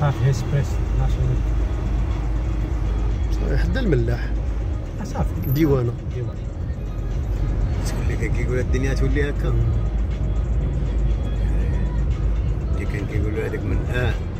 صحاف اسبريس ناشونال حدا الملاح صافي ديوانه ديوانه تولي كيقولوا الدنيا تولي هكا كي كان كيقولوا هذاك من اه